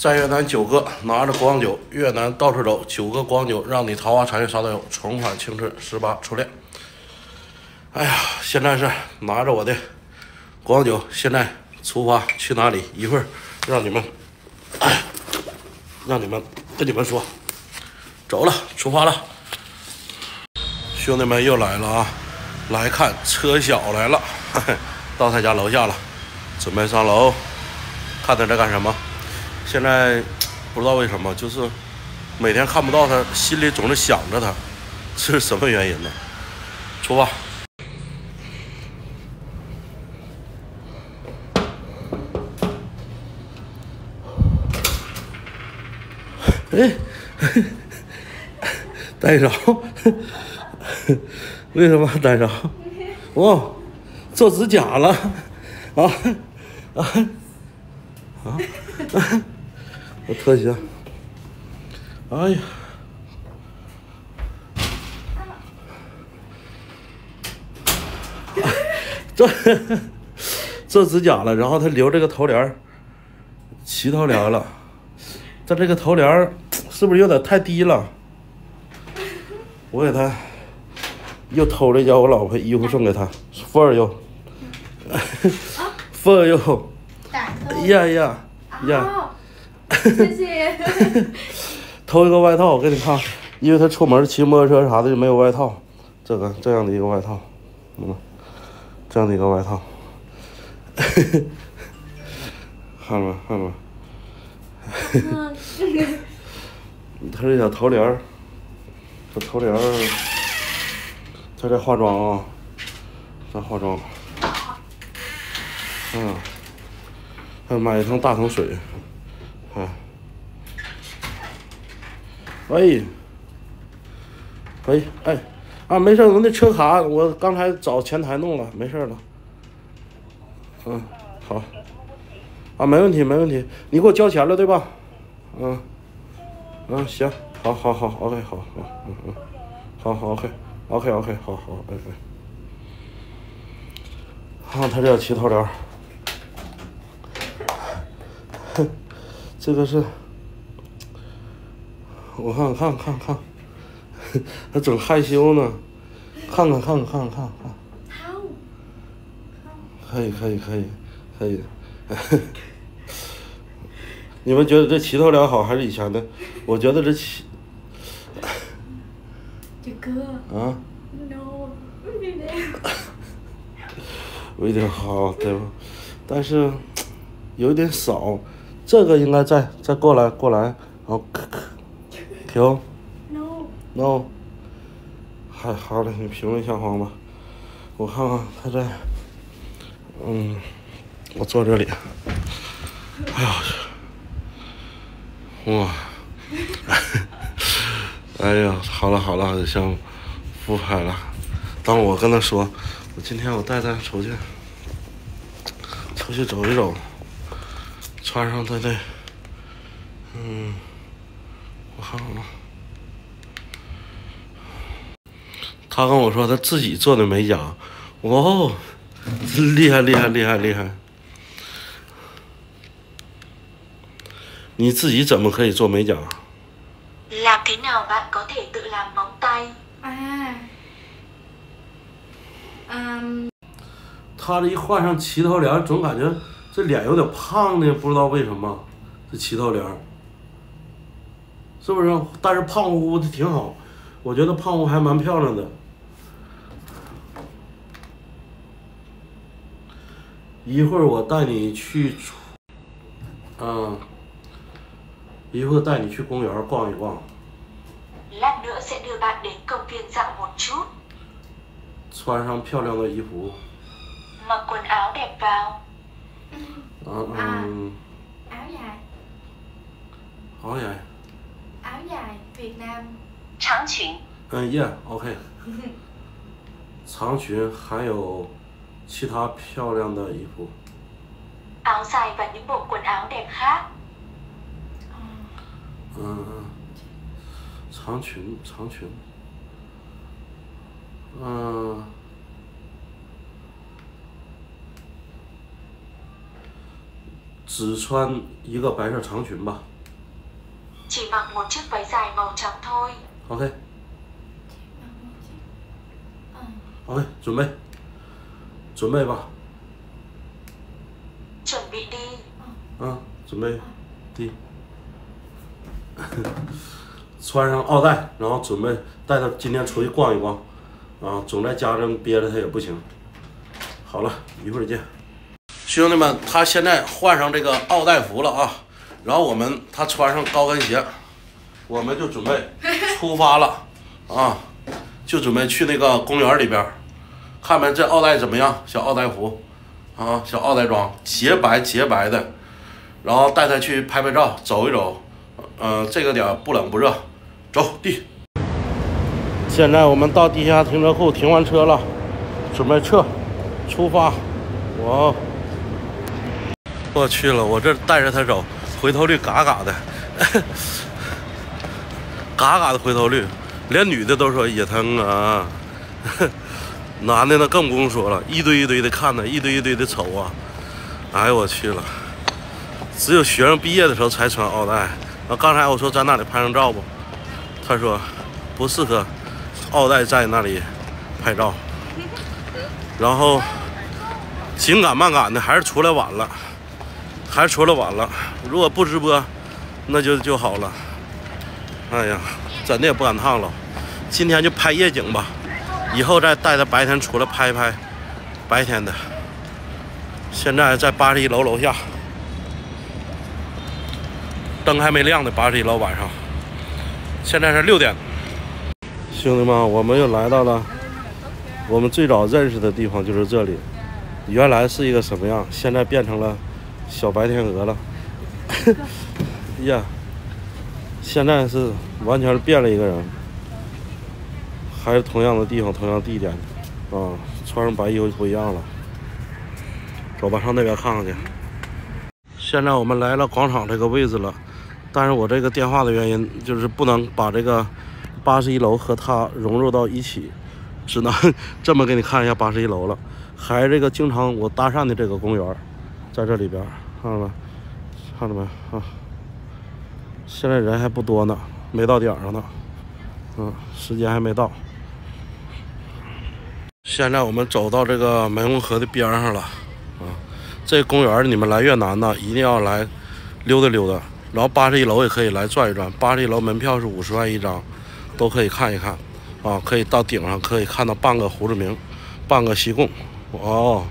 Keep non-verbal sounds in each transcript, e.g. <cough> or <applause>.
在越南九哥拿着光酒，越南到处走，九哥光酒让你桃花残月啥都有，重返青春十八初恋。哎呀，现在是拿着我的光酒，现在出发去哪里？一会儿让你们，让你们跟你们说，走了，出发了。兄弟们又来了啊！来看车小来了，嘿嘿到他家楼下了，准备上楼，看他在干什么。现在不知道为什么，就是每天看不到他，心里总是想着他，这是什么原因呢？出发。哎，<laughs> 逮着，为什么逮着？哦，做指甲了，啊啊啊！我特写，哎呀，<laughs> 做做指甲了，然后他留这个头帘儿，齐头帘儿了，他这个头帘儿是不是有点太低了？我给他又偷了一件我老婆衣服送给他，for you，for you，感哎动。呀呀呀！哦，谢谢。偷一个外套我给你看，因为他出门骑摩托车啥的就没有外套，这个这样的一个外套，嗯，这样的一个外套，<laughs> 看了吗？看了吗？嗯，他这小头帘儿，这头帘儿，他在化妆啊，在化妆。嗯，还买一桶大桶水，哎，喂，喂，哎，啊，没事儿，我那车卡我刚才找前台弄了，没事了。嗯，好，啊，没问题，没问题，你给我交钱了对吧？嗯。嗯，行，好好好，OK，好好，嗯嗯，好好，OK，OK，OK，好好，OK。啊，他这叫齐头帘儿，哼，这个是，我看看看看，还整害羞呢，看看看看看看看，好。可以可以可以可以，<laughs> 你们觉得这齐头俩好还是以前的？我觉得这齐这个啊。<laughs> no，有一点好，对吧？但是有一点少，这个应该在再过来过来，然后咳咳，Q no，no，还好嘞，你评论一下黄吧，我看看他在，嗯，我坐这里，哎呀，哇，<laughs> 哎呀，好了好了，先复拍了。当我跟他说，我今天我带他出去，出去走一走，穿上他的，嗯，我看看啊。他跟我说他自己做的美甲，哦，厉害厉害厉害厉害！你自己怎么可以做美甲？Làm thế nào bạn có thể tự làm móng tay? à, um, 他这一换上齐头帘，总感觉这脸有点胖呢，不知道为什么。这齐头帘儿，是不是？但是胖乎乎的挺好，我觉得胖乎还蛮漂亮的。一会儿我带你去出，嗯，一会儿带你去公园逛一逛，Lát nữa sẽ đưa bạn đến công viên dạo một chút. 穿上漂亮的衣服，Mặc quần áo đẹp vào. 嗯嗯，áo dài, Áo dài.，áo dài Việt Nam. 长裙，嗯耶，OK。长裙还有其他漂亮的衣服，áo dài và những bộ quần áo đẹp khác. 嗯嗯，长裙长裙，嗯，只穿一个白色长裙吧。OK。OK，准备，准备吧。准备的。嗯，准备，对。<laughs> 穿上奥黛，然后准备带他今天出去逛一逛。啊，总在家这憋着他也不行。好了，一会儿见。兄弟们，他现在换上这个奥黛服了啊，然后我们他穿上高跟鞋，我们就准备 <laughs> 出发了。啊，就准备去那个公园里边，看看这奥黛怎么样，小奥黛服。啊，小奥黛装，洁白洁白的，然后带他去拍拍照，走一走，嗯、这个点不冷不热，走地。现在我们到地下停车库停完车了，准备撤，出发。哇，我去了，我这带着他走，回头率嘎嘎的，嘎嘎的回头率，连女的都说也疼啊。<laughs> 男的那更不用说了，一堆一堆的看呢，一堆一堆的瞅啊！哎呦我去了，只有学生毕业的时候才穿奥黛。那刚才我说在那里拍张照不，他说不适合奥黛在那里拍照。<laughs> 然后紧赶慢赶的，还是出来晚了，还是出来晚了。如果不直播，那就就好了。哎呀，真的也不赶趟了，今天就拍夜景吧。以后再带他白天出来拍拍，白天的。现在在八十一楼楼下，灯还没亮呢，八十一楼晚上。现在是六点。兄弟们，我们又来到了我们最早认识的地方，就是这里。原来是一个什么样，现在变成了小白天鹅了。<laughs> 呀，现在是完全变了一个人。还是同样的地方，同样地点，啊，穿上白衣服就不一样了。走吧，上那边看看去。现在我们来了广场这个位置了，但是我这个电话的原因，就是不能把这个八十一楼和它融入到一起，只能 <laughs> 这么给你看一下八十一楼了。还是这个经常我搭讪的这个公园，在这里边，看到没？看到没？啊，现在人还不多呢，没到点上呢，嗯，时间还没到。现在我们走到这个湄公河的边上了，啊，这公园你们来越南呢，一定要来溜达溜达，然后八十一楼也可以来转一转，八十一楼门票是五十万一张，都可以看一看，啊，可以到顶上可以看到半个胡志明，半个西贡，哦，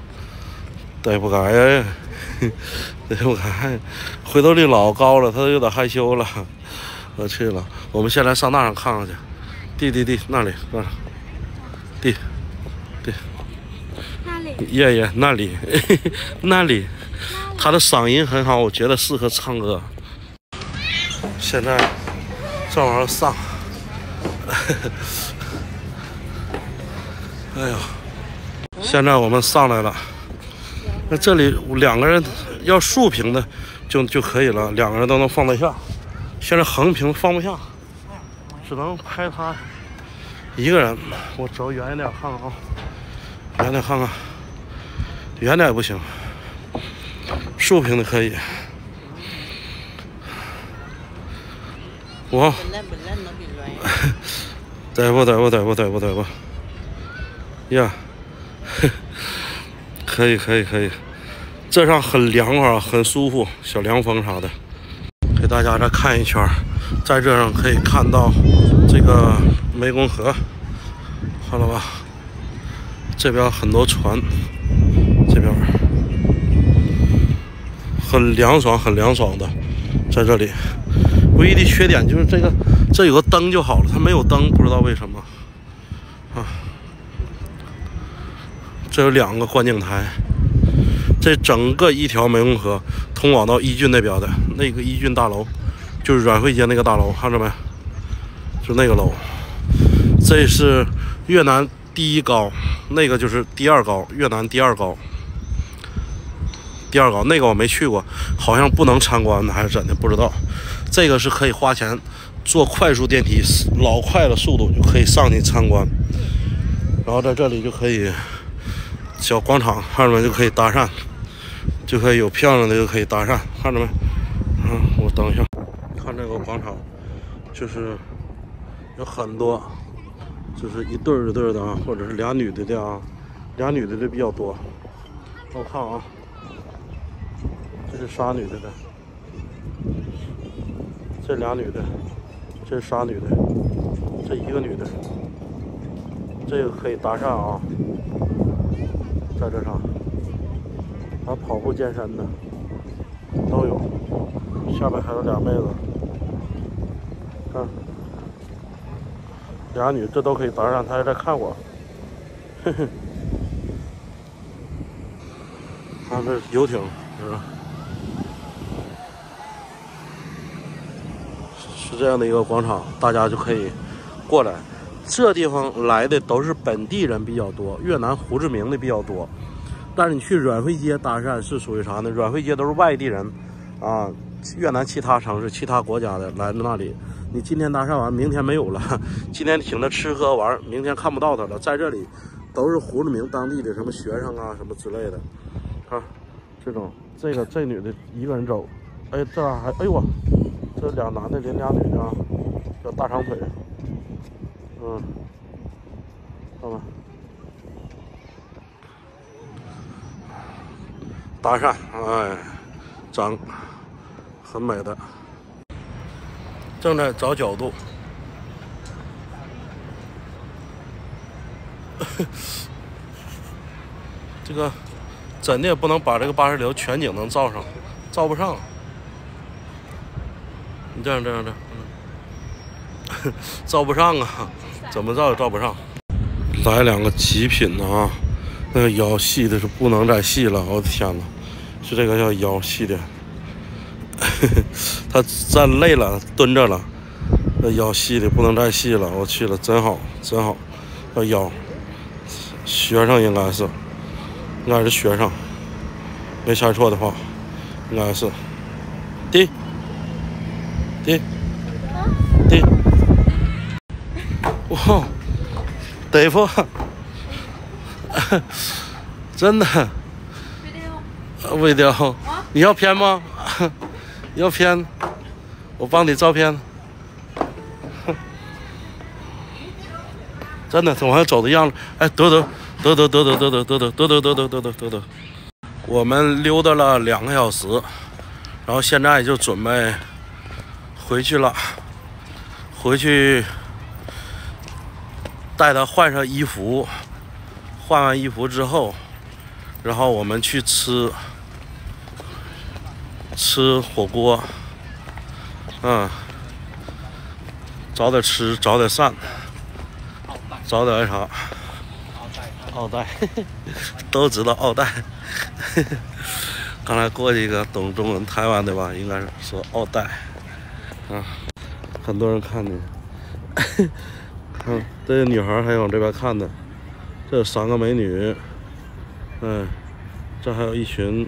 对不该呀，对不该，回头率老高了，他都有点害羞了，我去了，我们先来上那上看看去，弟弟弟那里那地。那里爷爷那里，<laughs> 那里，他的嗓音很好，我觉得适合唱歌。现在正往上上，<laughs> 哎呀，现在我们上来了。那这里两个人要竖屏的就就可以了，两个人都能放得下。现在横屏放不下，只能拍他一个人。我走远一点看看啊。远点看看，远点也不行，竖屏的可以。我，<laughs> 逮不逮不逮不逮不逮不，呀，可以可以可以，这上很凉快，很舒服，小凉风啥的。给大家再看一圈，在这上可以看到这个湄公河，看了吧？这边很多船，这边很凉爽，很凉爽的，在这里。唯一的缺点就是这个，这有个灯就好了，它没有灯，不知道为什么。啊，这有两个观景台，这整个一条湄公河通往到一郡那边的那个一郡大楼，就是阮惠街那个大楼，看着没？就那个楼，这是越南。第一高，那个就是第二高，越南第二高。第二高那个我没去过，好像不能参观的还是怎的，不知道。这个是可以花钱坐快速电梯，老快的速度就可以上去参观。然后在这里就可以小广场看着没就可以搭讪，就可以有漂亮的就可以搭讪，看着没？嗯，我等一下，看这个广场，就是有很多，就是一对儿一对儿的啊，或者是俩女的的啊，俩女的的比较多。我看啊，这是仨女的的，这俩女的，这是仨女的，这一个女的，这个可以搭讪啊，在这上。还跑步健身的都有，下面还有俩妹子，看，俩女这都可以搭上，她还在看我，嘿嘿，看这游艇是吧？是这样的一个广场，大家就可以过来。这地方来的都是本地人比较多，越南胡志明的比较多。但是你去阮惠街搭讪是属于啥呢？阮惠街都是外地人，啊，越南其他城市、其他国家的来到那里，你今天搭讪完，明天没有了。<laughs> 今天请他吃喝玩，明天看不到他了。在这里，都是胡志明当地的什么学生啊，什么之类的，啊，这种，这个这女的一个人走，哎，这还，哎呦我，这俩男的连俩女的，啊叫大长腿，嗯，好吧。搭讪，哎，长，很美的，正在找角度。<laughs> 这个真的也不能把这个八十流全景能照上，照不上。你这样这样的，嗯，<laughs> 照不上啊，怎么照也照不上。来两个极品的啊！那个腰细的是不能再细了，我的天呐，是这个叫腰细的，<laughs> 他站累了，蹲着了，那腰细的不能再细了，我去了，真好，真好，那腰，学生应该是，应该是学生，没猜错的话，应该是，滴，滴，得不。真的，微调，你要片吗？<laughs> 要片，我帮你照片。<laughs> 真的，往下走的样子，哎，得得得得得得得得得得得得得得得得得。我们溜达了两个小时，然后现在就准备回去了，回去带他换上衣服。换完衣服之后，然后我们去吃吃火锅，嗯，早点吃，早点散，早点啥？奥黛，<laughs> 都知道奥黛。<laughs> 刚才过去一个懂中文台湾的吧，应该是说奥黛，啊，很多人看你，<laughs> 嗯，这些女孩还往这边看呢。这三个美女，嗯，这还有一群，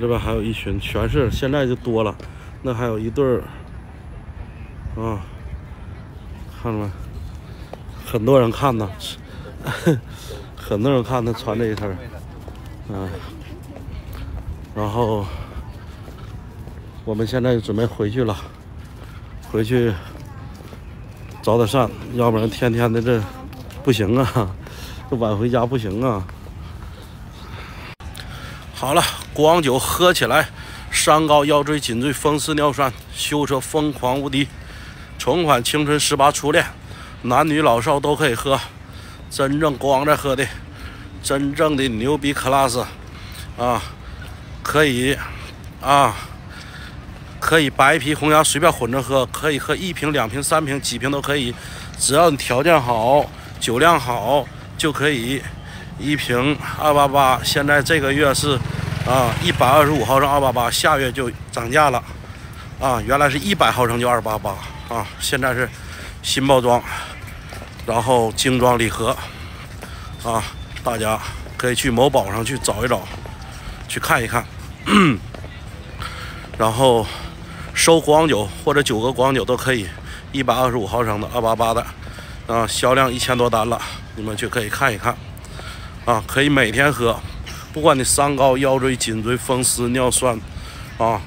这边还有一群，全是现在就多了。那还有一对儿，啊，看着没？很多人看呢，<laughs> 很多人看他穿这一身，嗯，然后我们现在就准备回去了，回去早点散，要不然天天的这不行啊。<laughs> 这晚回家不行啊！好了，国王酒喝起来，山高腰椎颈椎风湿尿酸，修车疯狂无敌，重返青春十八初恋，男女老少都可以喝，真正国王在喝的，真正的牛逼 class 啊！可以啊，可以白啤红牙随便混着喝，可以喝一瓶两瓶三瓶几瓶都可以，只要你条件好，酒量好。就可以一瓶二八八，现在这个月是啊一百二十五毫升二八八，下月就涨价了啊，原来是一百毫升就二八八啊，现在是新包装，然后精装礼盒啊，大家可以去某宝上去找一找，去看一看，<clears throat> 然后收广酒或者九个广酒都可以，一百二十五毫升的二八八的啊，销量一千多单了。你们去可以看一看，啊，可以每天喝，不管你三高、腰椎、颈椎、风湿、尿酸，啊，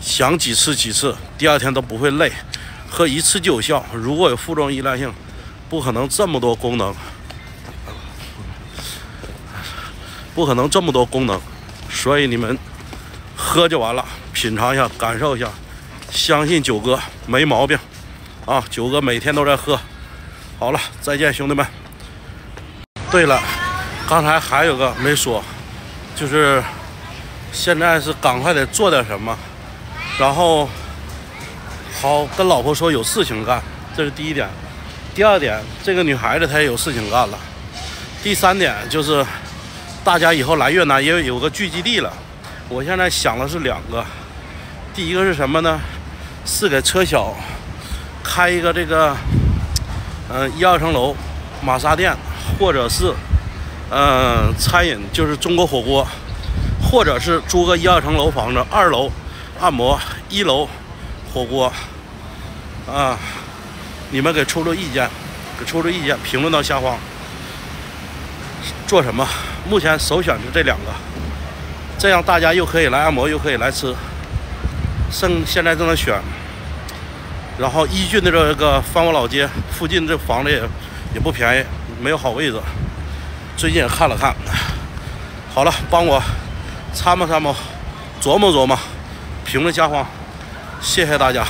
想几次几次，第二天都不会累，喝一次就有效。如果有副作用依赖性，不可能这么多功能，不可能这么多功能，所以你们喝就完了，品尝一下，感受一下，相信九哥没毛病，啊，九哥每天都在喝。好了，再见，兄弟们。对了，刚才还有个没说，就是现在是赶快得做点什么，然后好跟老婆说有事情干，这是第一点。第二点，这个女孩子她也有事情干了。第三点就是，大家以后来越南也有个聚集地了。我现在想的是两个，第一个是什么呢？是给车小开一个这个，嗯、一二层楼玛莎店，或者是嗯、餐饮，就是中国火锅，或者是租个一二层楼房子，二楼按摩，一楼火锅，啊。你们给出出意见，给出出意见，评论到下方。做什么？目前首选是这两个，这样大家又可以来按摩，又可以来吃。剩现在正在选，然后一郡的这个番窝老街附近这房子也也不便宜，没有好位置。最近也看了看，好了，帮我参谋参谋，琢磨琢磨，评论下方，谢谢大家。